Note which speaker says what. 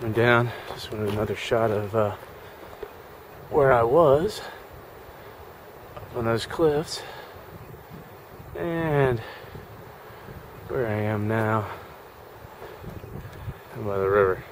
Speaker 1: Coming down, just wanted another shot of uh, where I was up on those cliffs and where I am now by the river.